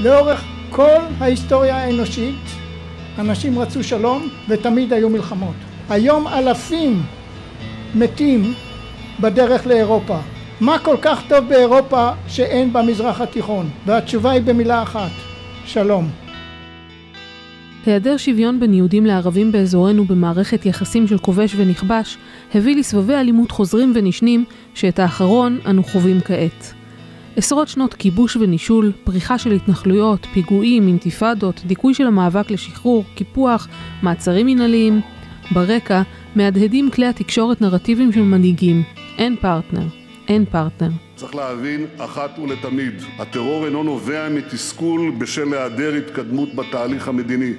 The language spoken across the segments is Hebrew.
לאורך כל ההיסטוריה האנושית אנשים רצו שלום ותמיד היו מלחמות. היום אלפים מתים בדרך לאירופה. מה כל כך טוב באירופה שאין במזרח התיכון? והתשובה היא במילה אחת, שלום. היעדר שוויון בין יהודים לערבים באזורנו במערכת יחסים של כובש ונכבש, הביא לסבבי אלימות חוזרים ונשנים, שאת האחרון אנו חווים כעת. עשרות שנות כיבוש ונישול, פריחה של התנחלויות, פיגועים, אינתיפאדות, דיכוי של המאבק לשחרור, קיפוח, מעצרים מנהליים. ברקע מהדהדים כלי התקשורת נרטיבים של מנהיגים. אין פרטנר. אין פרטנר. צריך להבין אחת ולתמיד, הטרור אינו נובע מתסכול בשל היעדר התקדמות בתהליך המדיני.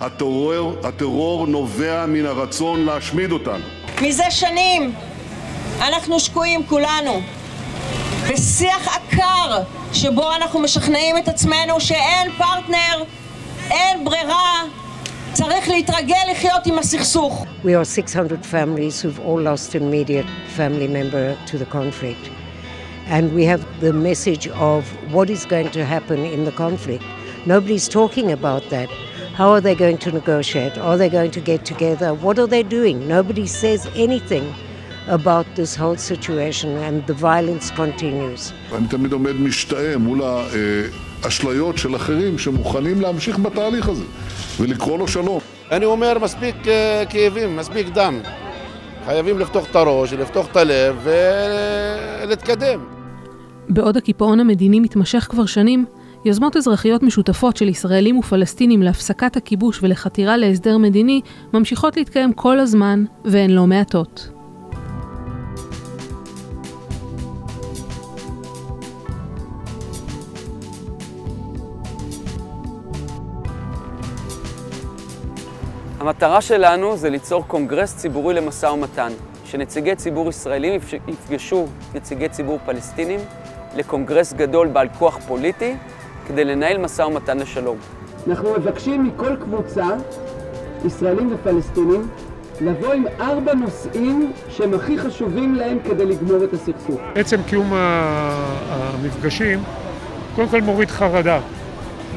הטרור, הטרור נובע מן הרצון להשמיד אותנו. מזה שנים אנחנו שקועים כולנו בשיח עקר שבו אנחנו משכנעים את עצמנו שאין פרטנר, אין ברירה, צריך להתרגל לחיות עם הסכסוך. We are 600 families who've all lost an immediate family member to the conflict. And we have the message of what is going to happen in the conflict. Nobody's talking about that. How are they going to negotiate? Are they going to get together? What are they doing? Nobody says anything about this whole situation and the violence continues. אני תמיד עומד משתאה מול האשליות של אחרים שמוכנים להמשיך בתהליך הזה ולקרוא לו שלום. אני אומר מספיק כאבים, מספיק דם. חייבים לפתוח את הראש, לפתוח את הלב ולהתקדם. בעוד הקיפאון המדיני מתמשך כבר שנים, יוזמות אזרחיות משותפות של ישראלים ופלסטינים להפסקת הכיבוש ולחתירה להסדר מדיני ממשיכות להתקיים כל הזמן, והן לא מעטות. המטרה שלנו זה ליצור קונגרס ציבורי למשא ומתן, שנציגי ציבור ישראלים יפגשו נציגי ציבור פלסטינים לקונגרס גדול בעל כוח פוליטי כדי לנהל משא ומתן לשלום. אנחנו מבקשים מכל קבוצה, ישראלים ופלסטינים, לבוא עם ארבע נושאים שהם הכי חשובים להם כדי לגמור את הסכסוך. עצם קיום המפגשים קודם כל מוריד חרדה.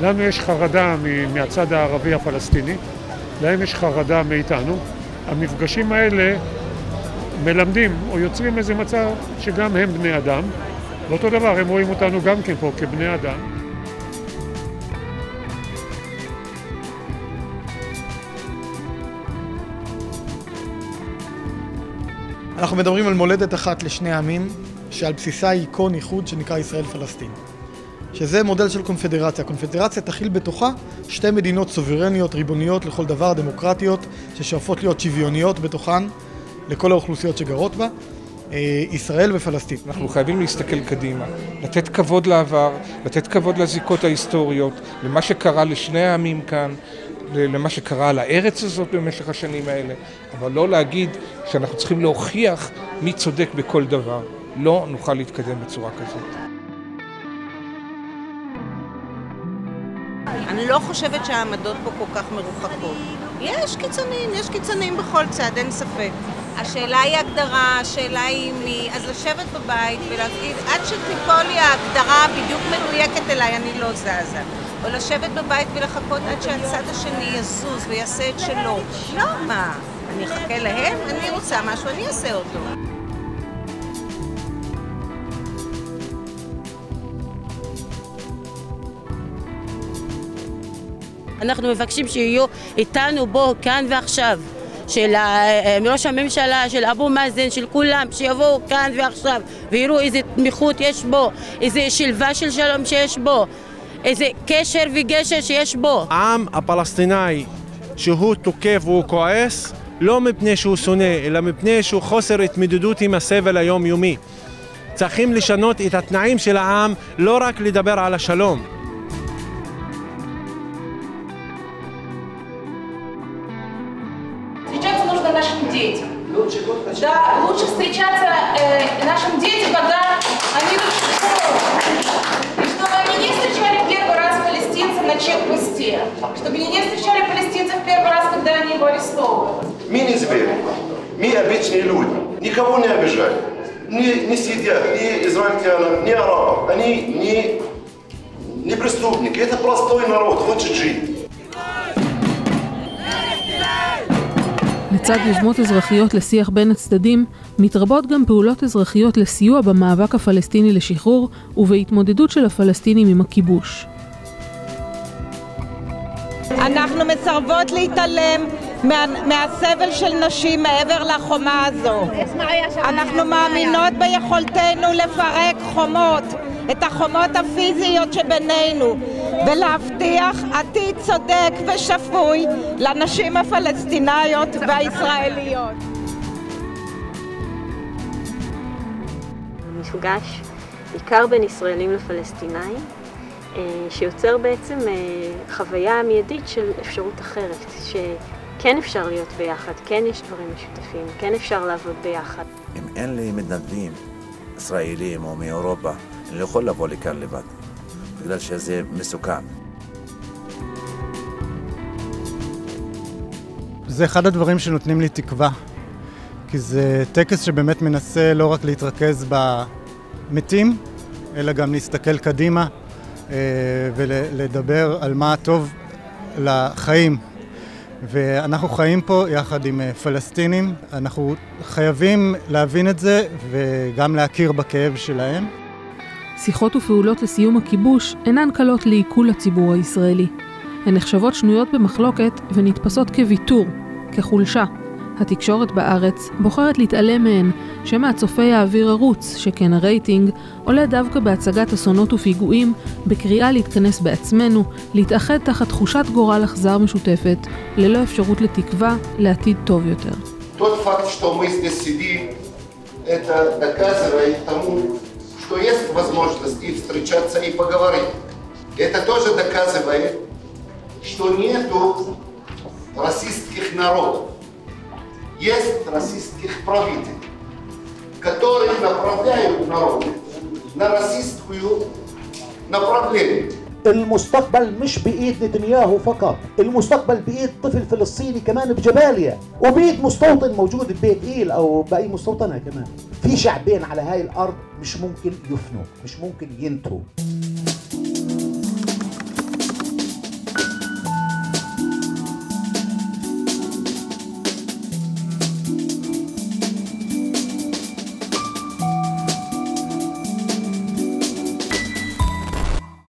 לנו יש חרדה מהצד הערבי הפלסטיני, להם יש חרדה מאיתנו. המפגשים האלה מלמדים או יוצרים איזה מצב שגם הם בני אדם. ואותו דבר, הם רואים אותנו גם כן פה כבני אדם. אנחנו מדברים על מולדת אחת לשני עמים, שעל בסיסה ייכון איחוד שנקרא ישראל פלסטין. שזה מודל של קונפדרציה. קונפדרציה תכיל בתוכה שתי מדינות סוברניות, ריבוניות לכל דבר, דמוקרטיות, ששואפות להיות שוויוניות בתוכן לכל האוכלוסיות שגרות בה. ישראל ופלסטין. אנחנו חייבים להסתכל קדימה, לתת כבוד לעבר, לתת כבוד לזיקות ההיסטוריות, למה שקרה לשני העמים כאן, למה שקרה על הארץ הזאת במשך השנים האלה, אבל לא להגיד שאנחנו צריכים להוכיח מי צודק בכל דבר. לא נוכל להתקדם בצורה כזאת. לא חושבת שהעמדות פה כל כך מרוחקות. יש קיצונים, יש קיצונים בכל צד, אין ספק. השאלה היא הגדרה, השאלה היא מי, אז לשבת בבית ולהגיד, עד שתיפול לי ההגדרה בדיוק מדויקת אליי, אני לא זזה. או לשבת בבית ולחכות עד שהצד השני יזוז ויעשה את שלו. לא, מה, אני אחכה להם? אני רוצה משהו, אני אעשה אותו. אנחנו מבקשים שיהיו איתנו בו כאן ועכשיו. של ראש הממשלה, של אבו מאזן, של כולם, שיבואו כאן ועכשיו ויראו איזה תמיכות יש בו, איזה שלווה של שלום שיש בו, איזה קשר וגשר שיש בו. העם הפלסטיני שהוא תוקף והוא כועס לא מפני שהוא שונא, אלא מפני שהוא חוסר התמודדות עם הסבל היומיומי. צריכים לשנות את התנאים של העם, לא רק לדבר על השלום. Да, лучше встречаться э, нашим детям, когда они идут в школу. И чтобы они не встречали первый раз палестинцев на чек-посте. Чтобы они не встречали палестинцев первый раз, когда они его арестовывают. Мы не звери. Мы обычные люди. Никого не обижаем. не, не сидят ни израильтянам, ни арабам. Они не, не преступники. Это простой народ, хочет жить. לצד יוזמות אזרחיות לשיח בין הצדדים, מתרבות גם פעולות אזרחיות לסיוע במאבק הפלסטיני לשחרור ובהתמודדות של הפלסטינים עם הכיבוש. אנחנו מסרבות להתעלם מה, מהסבל של נשים מעבר לחומה הזו. אנחנו מאמינות ביכולתנו לפרק חומות, את החומות הפיזיות שבינינו, ולהבטיח עתיד צודק ושפוי לנשים הפלסטיניות והישראליות. מפגש בעיקר בין ישראלים לפלסטינאים, אה, שיוצר בעצם אה, חוויה מיידית של אפשרות אחרת, שכן אפשר להיות ביחד, כן יש דברים משותפים, כן אפשר לעבוד ביחד. אם אין לי מתנדבים ישראלים או מאירופה, אני לא יכול לבוא לכאן לבד, בגלל שזה מסוכן. זה אחד הדברים שנותנים לי תקווה, כי זה טקס שבאמת מנסה לא רק להתרכז במתים, אלא גם להסתכל קדימה אה, ולדבר על מה טוב לחיים. ואנחנו חיים פה יחד עם אה, פלסטינים, אנחנו חייבים להבין את זה וגם להכיר בכאב שלהם. שיחות ופעולות לסיום הכיבוש אינן קלות לעיכול הציבור הישראלי. הן נחשבות שנויות במחלוקת ונתפסות כוויתור, כחולשה. התקשורת בארץ בוחרת להתעלם מהן, שמא הצופה יעביר ערוץ, שכן הרייטינג עולה דווקא בהצגת אסונות ופיגועים, בקריאה להתכנס בעצמנו, להתאחד תחת תחושת גורל אכזר משותפת, ללא אפשרות לתקווה לעתיד טוב יותר. Тот факт, что мы здесь сидим, это доказывает тому, что есть возможность и встречаться, и поговорить. Это тоже доказывает, что нету расистских народов. Есть расистских правителей, которые направляют народ на расистскую направление. المستقبل مش بإيد نتنياهو فقط المستقبل بإيد طفل فلسطيني كمان بجباليا وبإيد مستوطن موجود ببيت إيل أو بأي مستوطنه كمان. في شعبين على هاي الأرض مش ممكن يفنوا مش ممكن ينتهوا.